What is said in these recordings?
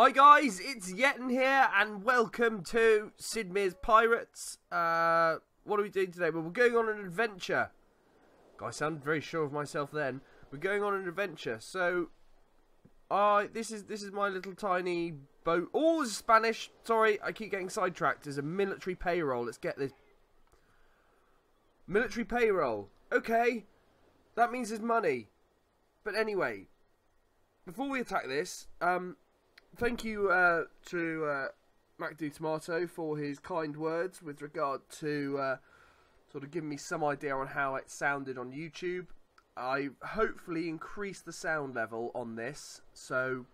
Hi guys, it's Yetton here, and welcome to Sid Meier's Pirates. Uh, what are we doing today? Well, we're going on an adventure. God, I sounded very sure of myself then. We're going on an adventure, so I this is this is my little tiny boat. Oh, Spanish. Sorry, I keep getting sidetracked. There's a military payroll. Let's get this military payroll. Okay, that means there's money. But anyway, before we attack this, um, thank you uh, to uh, MacDo Tomato for his kind words with regard to uh, sort of giving me some idea on how it sounded on YouTube. I hopefully increased the sound level on this, so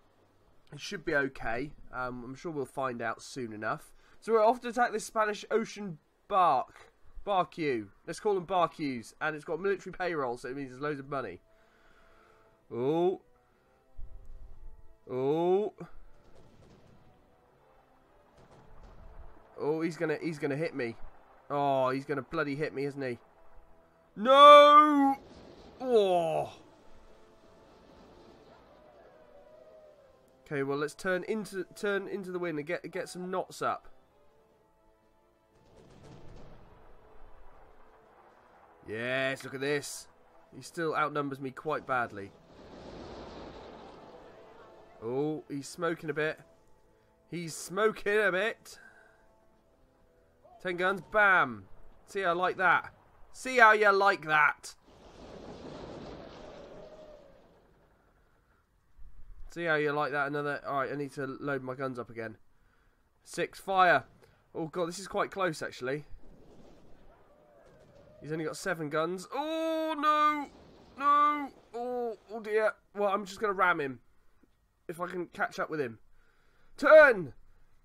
it should be okay. Um, I'm sure we'll find out soon enough. So we're off to attack this Spanish ocean bark. Barque. Let's call them barques. And it's got military payroll, so it means there's loads of money. Oh. He's gonna he's gonna hit me. Oh, he's gonna bloody hit me, isn't he? No! Oh. Okay, well let's turn into turn into the wind and get get some knots up. Yes, look at this. He still outnumbers me quite badly. Oh, he's smoking a bit. He's smoking a bit. Ten guns, bam. See how I like that. See how you like that. See how you like that. Another. Alright, I need to load my guns up again. Six, fire. Oh god, this is quite close actually. He's only got seven guns. Oh no! No! Oh, oh dear. Well, I'm just to ram him. If I can catch up with him. Turn!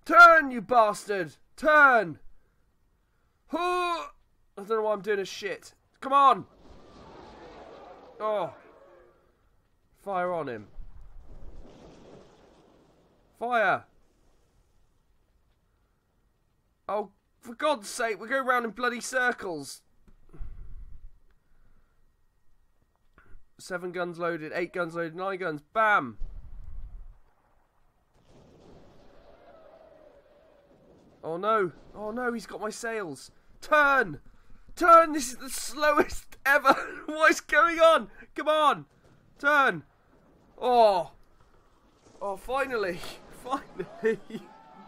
Turn, you bastard! Turn! I don't know why I'm doing a shit. Come on! Oh. Fire on him. Fire! Oh, for God's sake, we're going round in bloody circles. Seven guns loaded, eight guns loaded, nine guns. Bam! Oh no! Oh no, he's got my sails. Turn! Turn! This is the slowest ever! what is going on? Come on! Turn! Oh! Oh, finally! Finally!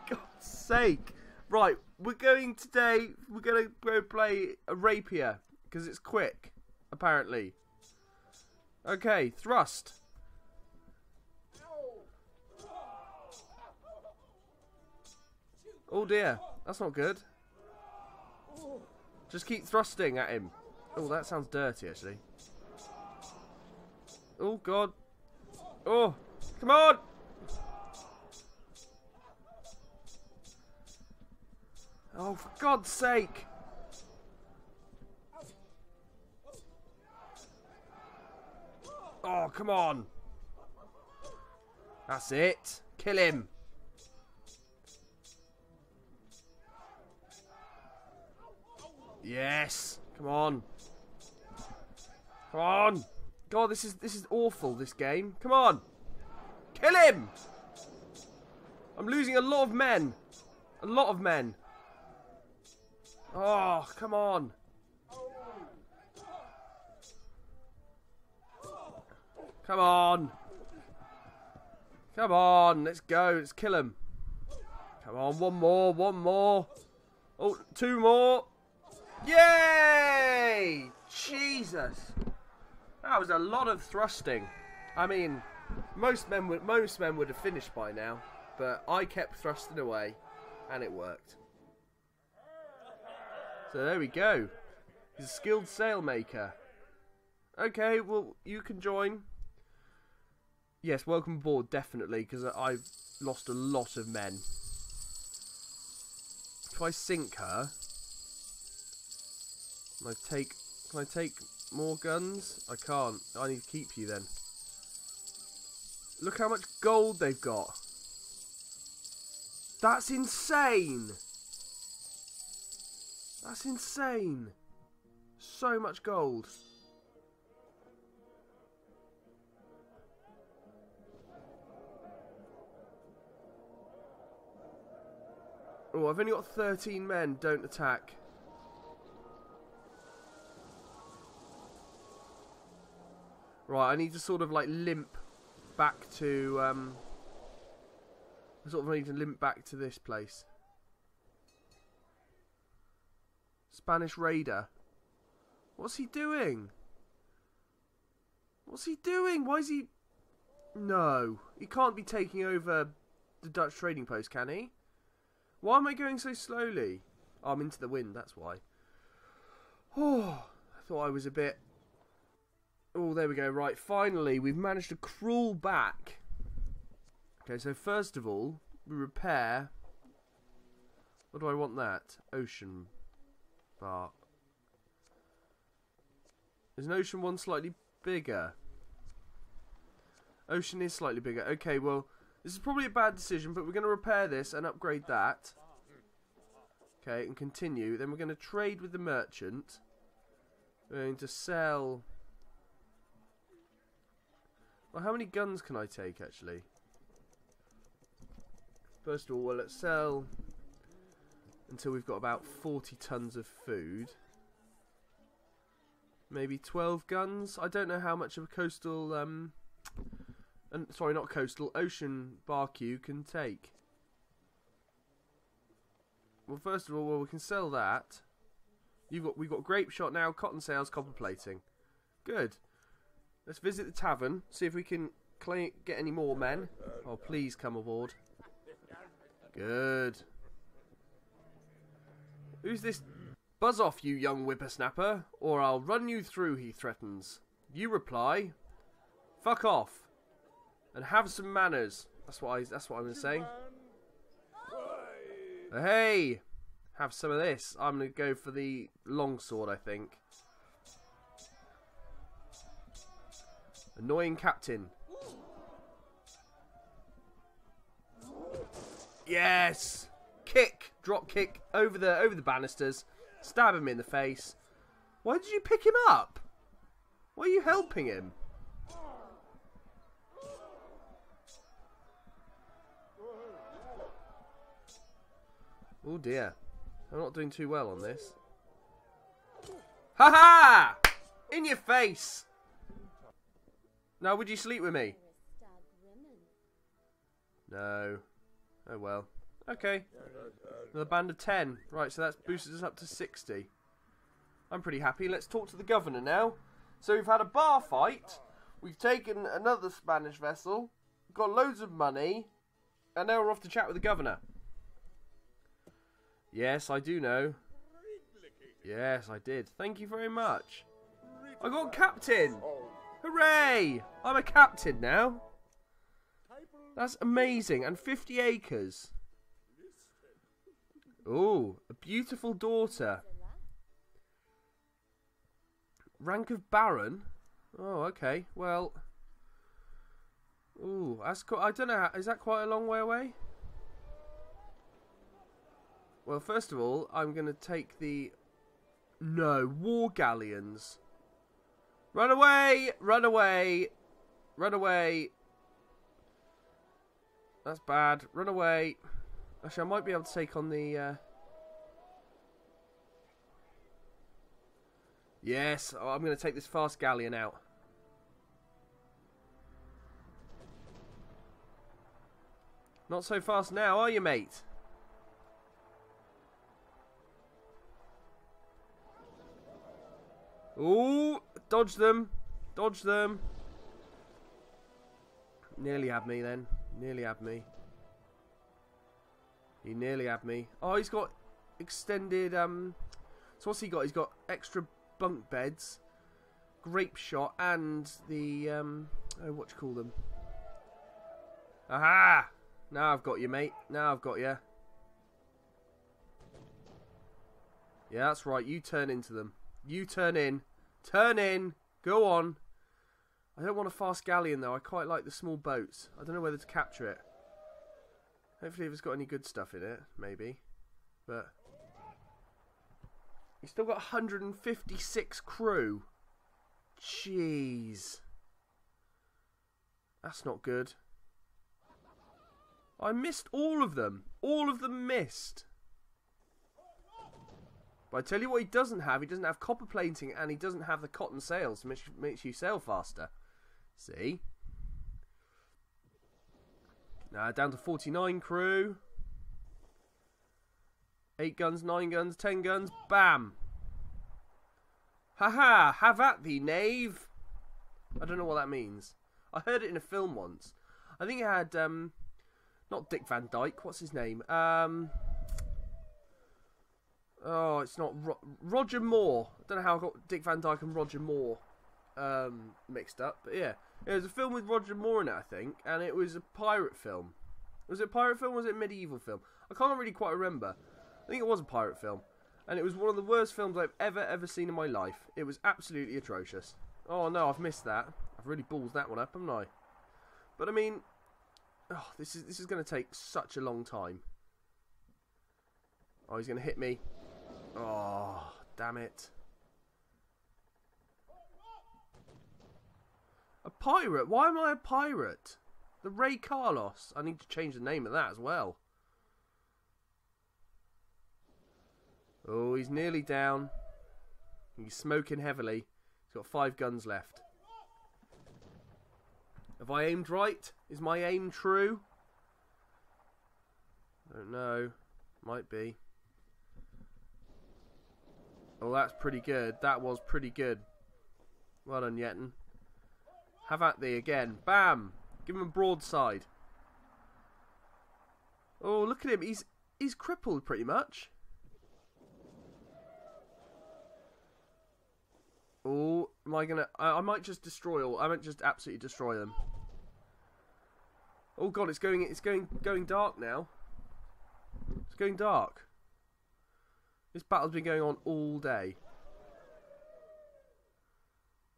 God's sake! Right, we're going today, we're going to go play a rapier. Because it's quick, apparently. Okay, thrust. Oh dear, that's not good. Just keep thrusting at him. Oh, that sounds dirty actually. Oh god. Oh, come on! Oh, for God's sake! Oh, come on. That's it. Kill him. Yes. Come on. Come on. God, this is this is awful, this game. Come on. Kill him! I'm losing a lot of men. A lot of men. Oh, come on. Come on. Come on. Let's go. Let's kill him. Come on. One more. One more. Oh, two more. Yay! Jesus. That was a lot of thrusting. I mean, most men would most men would have finished by now, but I kept thrusting away, and it worked. So there we go. He's a skilled sailmaker. Okay, well you can join. Yes, welcome aboard, definitely, because I've lost a lot of men. If I sink her, can I take? Can I take more guns? I can't. I need to keep you then. Look how much gold they've got. That's insane. That's insane. So much gold. Oh, I've only got 13 men. Don't attack. Right, I need to sort of like limp back to um I sort of need to limp back to this place. Spanish raider. What's he doing? What's he doing? Why is he No. He can't be taking over the Dutch trading post, can he? Why am I going so slowly? Oh, I'm into the wind, that's why. Oh, I thought I was a bit Oh, there we go. Right, finally, we've managed to crawl back. Okay, so first of all, we repair. What do I want that? Ocean bar. Is an ocean one slightly bigger? Ocean is slightly bigger. Okay, well, this is probably a bad decision, but we're going to repair this and upgrade that. Okay, and continue. Then we're going to trade with the merchant. We're going to sell well, how many guns can I take, actually? First of all, well, let's sell until we've got about 40 tons of food. Maybe 12 guns? I don't know how much of a coastal, um, and sorry, not coastal, ocean barque can take. Well, first of all, well, we can sell that. You've got we've got grape shot now, cotton sails, copper plating. Good. Let's visit the tavern, see if we can get any more men. Oh, please come aboard. Good. Who's this? Buzz off, you young whippersnapper, or I'll run you through, he threatens. You reply, fuck off, and have some manners. That's what I. That's what I'm gonna say. Hey, have some of this. I'm gonna go for the longsword. I think. Annoying captain. Yes! Kick! Drop kick over the over the banisters. Stab him in the face. Why did you pick him up? Why are you helping him? Oh dear. I'm not doing too well on this. Ha ha! In your face! Now, would you sleep with me? No. Oh well. Okay. The band of 10. Right, so that's boosted us up to 60. I'm pretty happy. Let's talk to the governor now. So we've had a bar fight. We've taken another Spanish vessel. Got loads of money. And now we're off to chat with the governor. Yes, I do know. Yes, I did. Thank you very much. I got captain. Hooray! I'm a captain now. That's amazing. And 50 acres. Oh, a beautiful daughter. Rank of Baron? Oh, okay. Well. Ooh, that's quite, I don't know. Is that quite a long way away? Well, first of all, I'm going to take the. No, war galleons. Run away! Run away! Run away! That's bad. Run away. Actually, I might be able to take on the... Uh... Yes, oh, I'm going to take this fast galleon out. Not so fast now, are you, mate? Ooh, dodge them. Dodge them. Nearly had me then. Nearly had me. He nearly had me. Oh, he's got extended, um... So what's he got? He's got extra bunk beds, grape shot, and the, um... Oh, what you call them? Aha! Now I've got you, mate. Now I've got you. Yeah, that's right. You turn into them. You turn in. Turn in. Go on. I don't want a fast galleon though. I quite like the small boats. I don't know whether to capture it. Hopefully if it's got any good stuff in it, maybe. But he's still got 156 crew. Jeez. That's not good. I missed all of them. All of them missed. But I tell you what he doesn't have, he doesn't have copper plating and he doesn't have the cotton sails, which makes you sail faster. See? Now down to 49 crew. 8 guns, 9 guns, 10 guns, bam! Haha, -ha, have at thee, knave! I don't know what that means. I heard it in a film once. I think it had, um, not Dick Van Dyke, what's his name? Um, oh, it's not Ro Roger Moore. I don't know how I got Dick Van Dyke and Roger Moore um, mixed up, but yeah. It was a film with Roger Moore in it, I think, and it was a pirate film. Was it a pirate film was it a medieval film? I can't really quite remember. I think it was a pirate film. And it was one of the worst films I've ever, ever seen in my life. It was absolutely atrocious. Oh no, I've missed that. I've really balls that one up, haven't I? But I mean, oh, this is this is going to take such a long time. Oh, he's going to hit me. Oh, damn it. A pirate? Why am I a pirate? The Ray Carlos. I need to change the name of that as well. Oh, he's nearly down. He's smoking heavily. He's got five guns left. Have I aimed right? Is my aim true? Don't know. Might be. Oh, that's pretty good. That was pretty good. Well done, Yetton. Have at thee again. Bam! Give him a broadside. Oh, look at him. He's he's crippled pretty much. Oh, am I gonna? I, I might just destroy all. I might just absolutely destroy them. Oh god, it's going. It's going. Going dark now. It's going dark. This battle's been going on all day.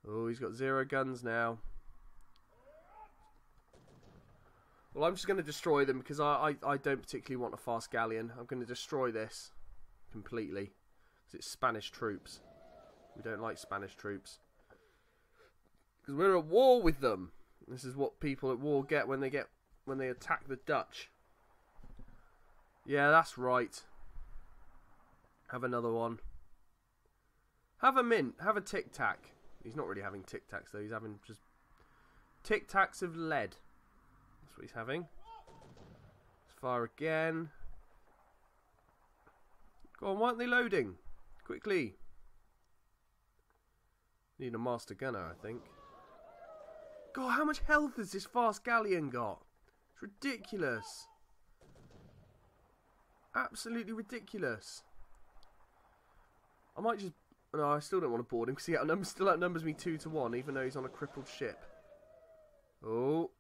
Oh, he's got zero guns now. Well, I'm just going to destroy them because I, I, I don't particularly want a fast galleon. I'm going to destroy this completely because it's Spanish troops. We don't like Spanish troops. Because we're at war with them. This is what people at war get when they get when they attack the Dutch. Yeah, that's right. Have another one. Have a mint. Have a tic tac. He's not really having tic tacs though. He's having just tic tacs of lead. That's what he's having. Let's fire again. Go on, why aren't they loading? Quickly. Need a master gunner, I think. God, how much health has this fast galleon got? It's ridiculous. Absolutely ridiculous. I might just... No, I still don't want to board him because he still outnumbers me 2 to 1 even though he's on a crippled ship. Oh,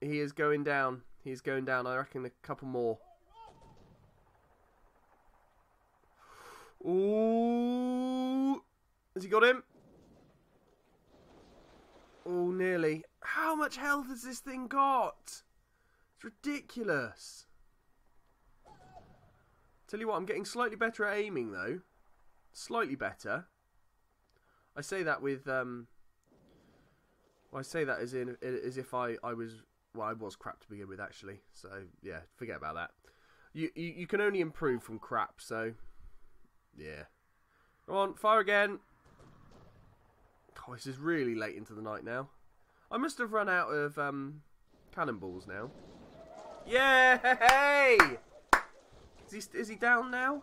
he is going down. He is going down. I reckon a couple more. Ooh. Has he got him? Oh, nearly. How much health has this thing got? It's ridiculous. Tell you what, I'm getting slightly better at aiming, though. Slightly better. I say that with, um... Well, I say that as in as if I, I was... Well, I was crap to begin with, actually. So, yeah, forget about that. You, you, you can only improve from crap, so... Yeah. Come on, fire again. Oh, this is really late into the night now. I must have run out of um, cannonballs now. Yay! Is he, is he down now?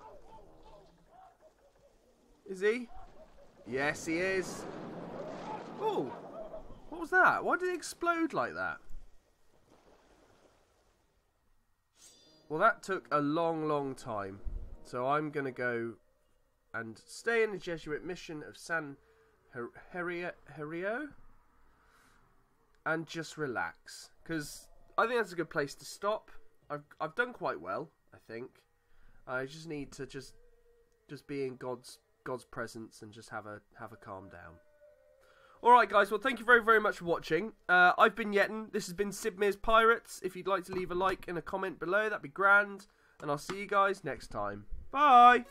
Is he? Yes, he is. Oh, what was that? Why did it explode like that? Well, that took a long, long time. So I'm going to go and stay in the Jesuit mission of San Herio and just relax because I think that's a good place to stop. I've I've done quite well, I think. I just need to just just be in God's God's presence and just have a have a calm down. All right, guys. Well, thank you very very much for watching. Uh, I've been Yetton. This has been Sid Meier's Pirates. If you'd like to leave a like and a comment below, that'd be grand. And I'll see you guys next time. Bye.